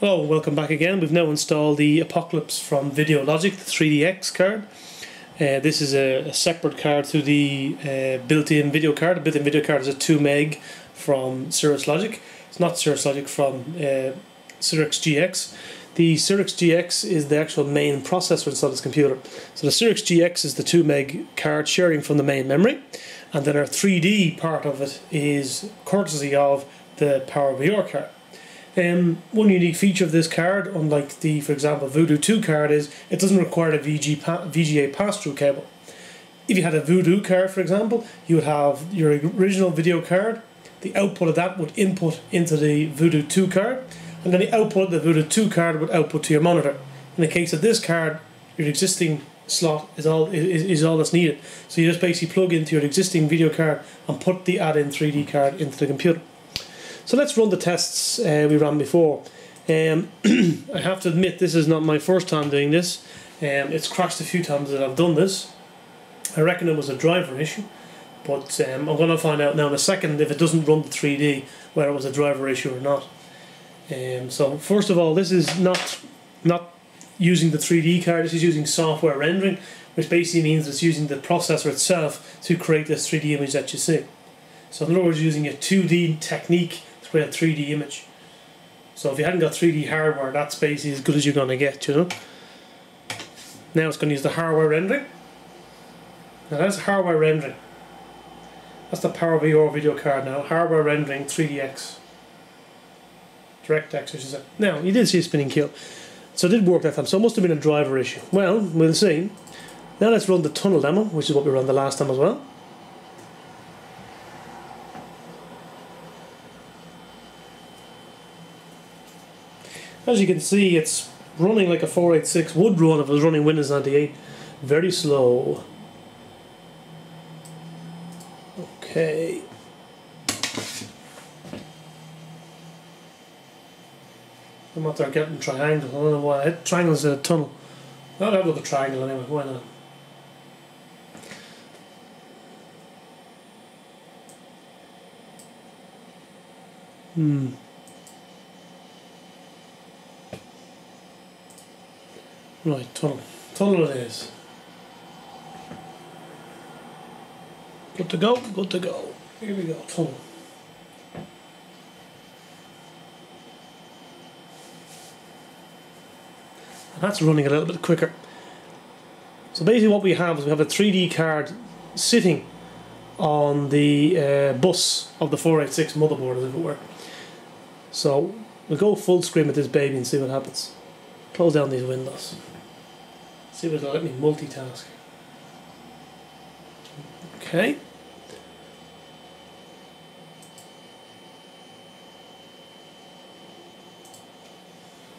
Hello, welcome back again. We've now installed the Apocalypse from Videologic, the 3DX card. Uh, this is a, a, separate card to the uh, built-in video card. The built-in video card is a 2 meg from Cirrus Logic. It's not Cirrus Logic from uh, GX. The Cyrix GX is the actual main processor inside this computer. So the Cyrix GX is the 2 meg card sharing from the main memory, and then our 3D part of it is courtesy of the PowerVR card. Um, one unique feature of this card, unlike the, for example, Voodoo 2 card, is it doesn't require a VG pa VGA pass-through cable. If you had a Voodoo card, for example, you would have your original video card, the output of that would input into the Voodoo 2 card, and then the output of the Voodoo 2 card would output to your monitor. In the case of this card, your existing slot is all is, is all that's needed. So you just basically plug into your existing video card and put the add-in 3D card into the computer. So let's run the tests uh, we ran before. Um, I have to admit this is not my first time doing this. Um, it's crashed a few times that I've done this. I reckon it was a driver issue, but um, I'm going to find out now in a second if it doesn't run the 3D whether it was a driver issue or not. Um, so first of all, this is not not using the 3D card. This is using software rendering, which basically means it's using the processor itself to create this 3D image that you see. So in other words, using a 2D technique create a 3D image. So if you hadn't got 3D hardware, that's basically as good as you're going to get, you know. Now it's going to use the hardware rendering. Now that's hardware rendering. That's the PowerVR video card now. Hardware rendering 3DX. DirectX, I should say. Now, you did see a spinning kill. So it did work that time. So it must have been a driver issue. Well, we'll see. Now let's run the tunnel demo, which is what we ran the last time as well. As you can see, it's running like a 486 would run if it was running Windows 98. Very slow. Okay. I'm not there getting triangles. I don't know why. Triangles in a tunnel. I'll have a triangle anyway. Why not? Hmm. Right, tunnel. Tunnel it is. Good to go, good to go. Here we go, tunnel. And that's running a little bit quicker. So basically what we have is we have a 3D card sitting on the uh, bus of the 486 motherboard as it were. So we'll go full screen with this baby and see what happens. Close down these windows. See if it'll let me multitask. Okay.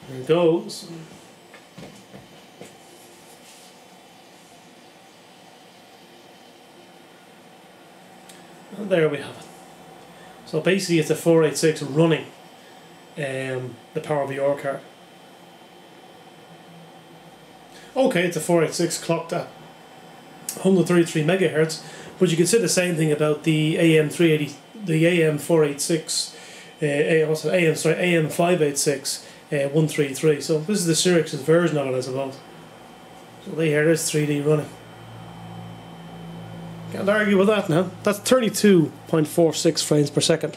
There goes. And there we have it. So basically it's a 486 running um, the PowerVR card. Okay, it's a 486 clocked at 133 megahertz, but you can say the same thing about the AM380, the AM486, uh, AM, AM sorry AM586 uh, 133. So this is the Cyrix's version of it, I suppose. So there, there's 3D running. Can't argue with that now. That's 32.46 frames per second.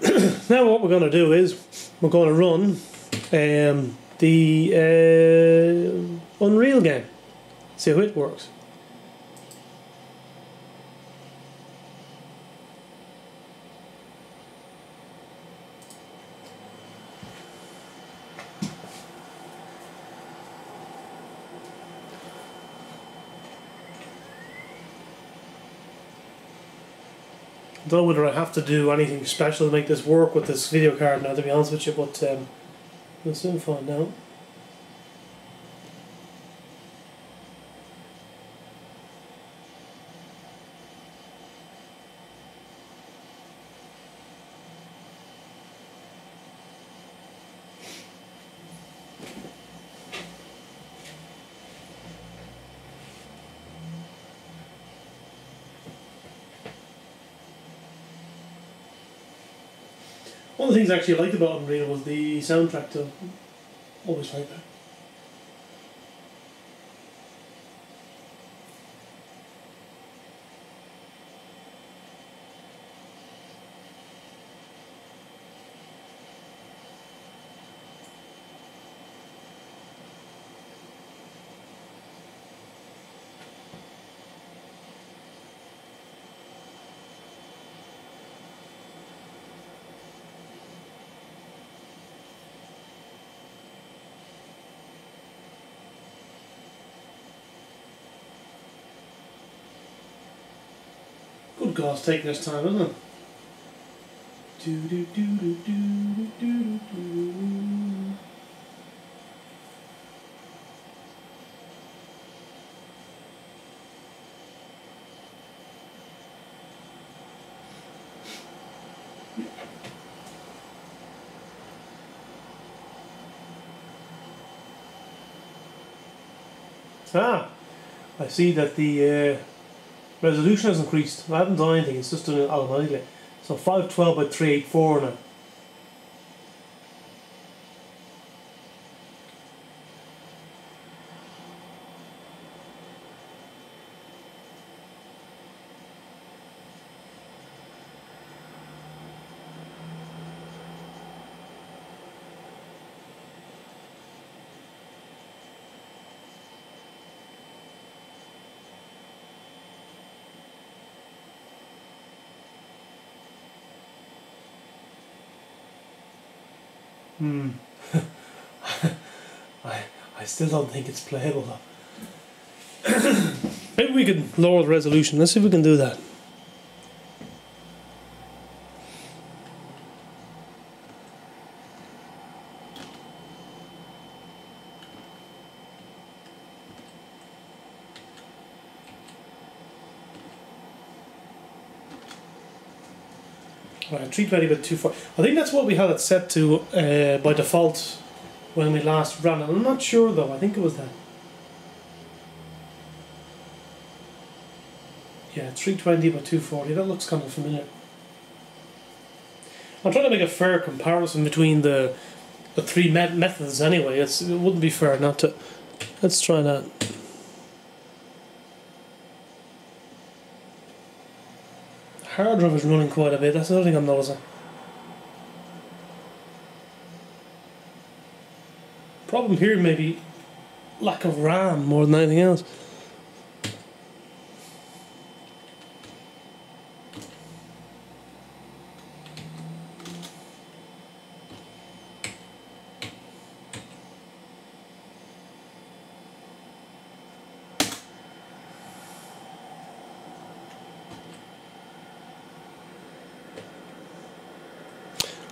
now what we're going to do is we're going to run um, the uh, Unreal game. See how it works. don't know whether I have to do anything special to make this work with this video card now to be honest with you but um, We'll soon find out. One of the things I actually liked about Unreal was the soundtrack to always like that. Good God, taking its time, isn't it? Do, do, do, do, do, do, do. Ah, I see that the uh, resolution has increased. I haven't done anything, it's just doing it automatically. So 512 by 384 now. Hmm. I I still don't think it's playable though. Maybe we could lower the resolution. Let's see if we can do that. Right, 320 by 24. I think that's what we had it set to uh, by default when we last ran it. I'm not sure though, I think it was that. Yeah, 320 by 240, that looks kind of familiar. I'm trying to make a fair comparison between the the three met methods anyway. It's, it wouldn't be fair not to. Let's try that. Hard drive is running quite a bit, that's another thing I'm noticing. Problem here maybe lack of RAM more than anything else.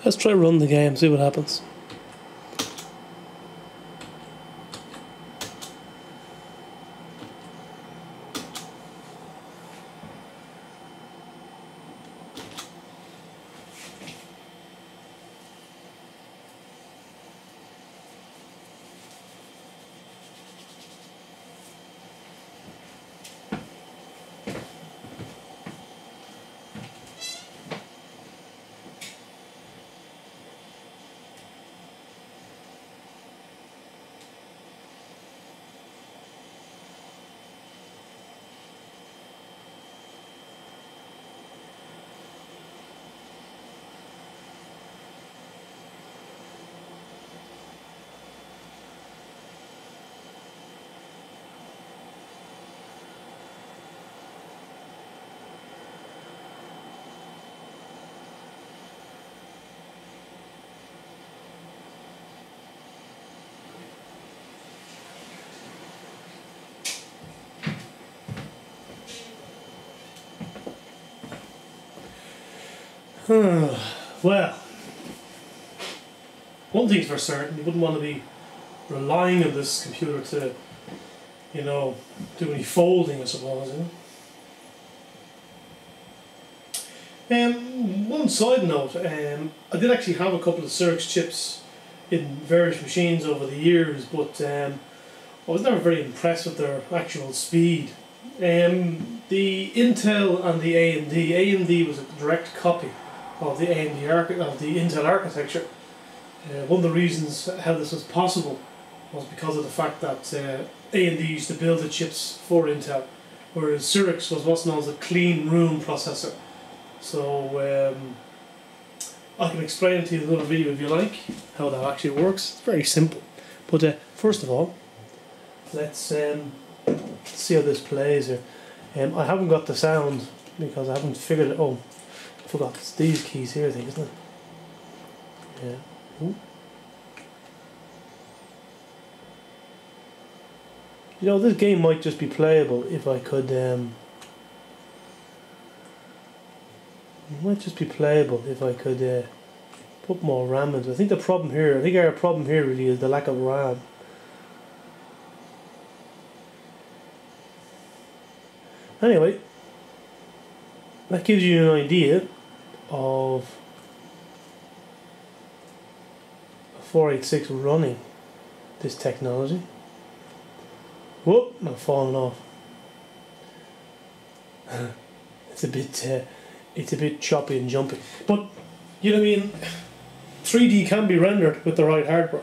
Let's try run the game, see what happens. well, one thing's for certain, you wouldn't want to be relying on this computer to, you know, do any folding, I suppose. You know? Um, one side note, um, I did actually have a couple of Cyrix chips in various machines over the years, but um, I was never very impressed with their actual speed. Um, the Intel and the AMD, AMD was a direct copy of the AMD of the Intel architecture. Uh, one of the reasons how this was possible was because of the fact that uh, AMD used to build the chips for Intel, whereas Cyrix was what's known as a clean room processor. So um, I can explain to you in another video if you like how that actually works. It's very simple. But uh, first of all, let's um, see how this plays here. Um, I haven't got the sound because I haven't figured it. Oh, I forgot it's these keys here, I think, isn't it? Yeah. Ooh. You know, this game might just be playable if I could. Um, it might just be playable if I could uh, put more RAM into. I think the problem here, I think our problem here really is the lack of RAM. Anyway, that gives you an idea of 486 running this technology. Whoop, I'm falling off. it's a bit, uh, it's a bit choppy and jumpy. But you know what I mean. 3D can be rendered with the right hardware.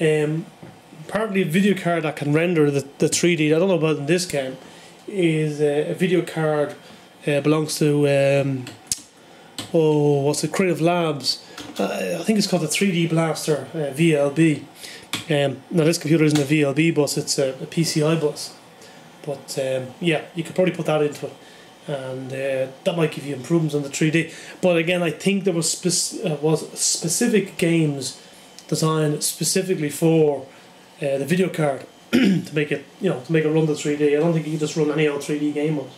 Um, partly a video card that can render the, the 3D. I don't know about in this game. Is uh, a video card uh, belongs to um, oh what's it Creative Labs. Uh, I think it's called the 3D Blaster uh, VLB. Um, now this computer isn't a VLB bus; it's a, a PCI bus. But um, yeah, you could probably put that into it, and uh, that might give you improvements on the three D. But again, I think there was uh, was specific games designed specifically for uh, the video card to make it you know to make it run the three D. I don't think you can just run any old three D game on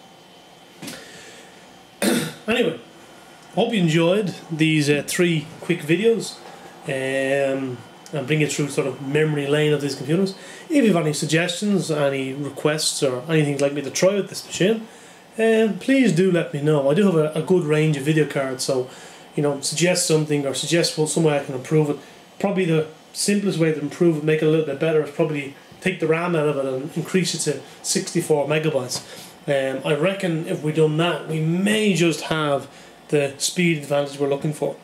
anyway, hope you enjoyed these uh, three quick videos. Um, and bring you through sort of memory lane of these computers. If you have any suggestions, any requests, or anything you'd like me to try with this machine, um, please do let me know. I do have a, a good range of video cards, so you know, suggest something or suggest well, some way I can improve it. Probably the simplest way to improve it, make it a little bit better, is probably take the RAM out of it and increase it to 64 megabytes. Um, I reckon if we've done that, we may just have the speed advantage we're looking for.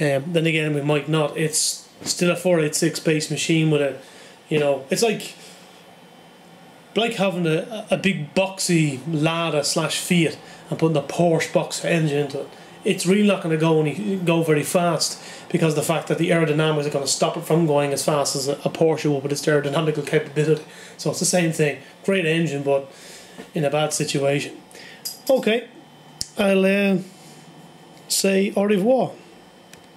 Um, then again, we might not. It's still a 486 base machine with a, you know, it's like like having a, a big boxy Lada slash Fiat and putting a Porsche box engine into it. It's really not going to go any, go very fast because the fact that the aerodynamics are going to stop it from going as fast as a, a Porsche will with its aerodynamical capability. So it's the same thing. Great engine, but in a bad situation. Okay, I'll uh, say au revoir.